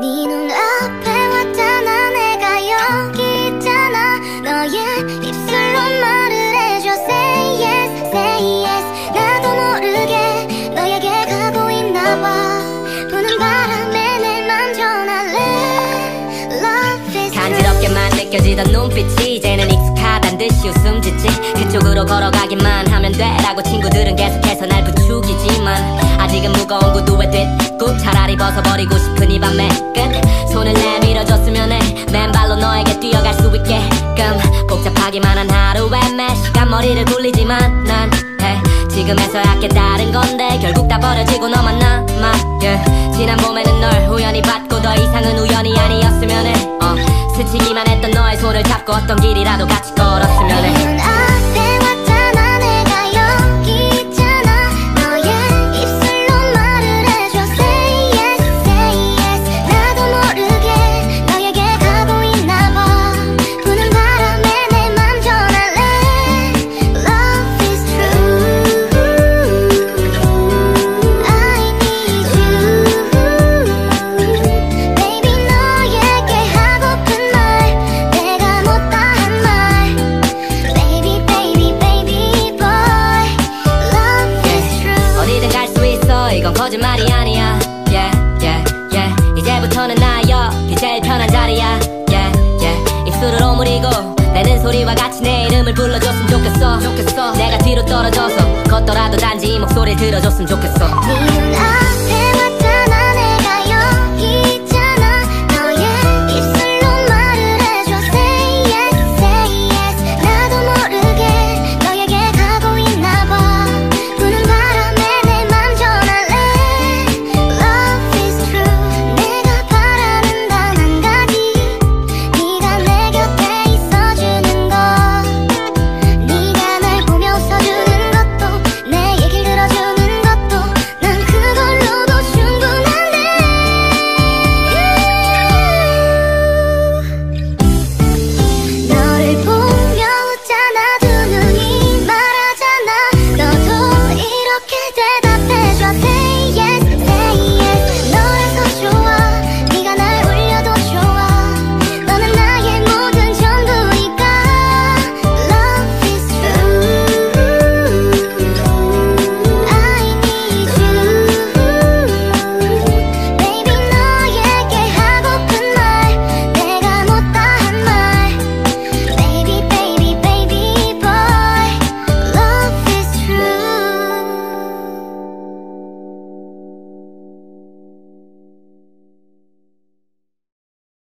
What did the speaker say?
네 눈앞에 왔잖아. 내가 여기 있잖아. 너의 입술로 말을 해줘. Say yes, say yes. 나도 모르게 너에게 가고 있나 봐. 부는 바람에 내 맘 전할래? Love is 간지럽게만 느껴지던 눈빛이 이제는 익숙하단 듯이 웃음 짓지. 그쪽으로 걸어가기만 하면 돼라고 친구들은 계속해서 날 부추기지만 아직은 무거운 구두에 뒷 굽 차라리 벗어버리고 싶은 이 밤의 끝 손을 내밀어줬으면 해 맨발로 너에게 뛰어갈 수 있게끔 복잡하기만 한 하루에 매 시간 머리를 굴리지만 난 해. 지금에서야 깨달은 건데 결국 다 버려지고 너만 남아 yeah. 지난 봄에는 널 우연히 봤고 더 이상은 우연이 아니었으면 해 어. 스치기만 했던 너의 손을 잡고 어떤 길이라도 같이 걸었으면 해 거짓말이 아니야. Yeah yeah yeah. 이제부터는 나 여기 제일 편한 자리야. Yeah yeah. 입술을 오므리고 내는 소리와 같이 내 이름을 불러줬으면 좋겠어. 좋겠어. 내가 뒤로 떨어져서 걷더라도 단지 이 목소리를 들어줬으면 좋겠어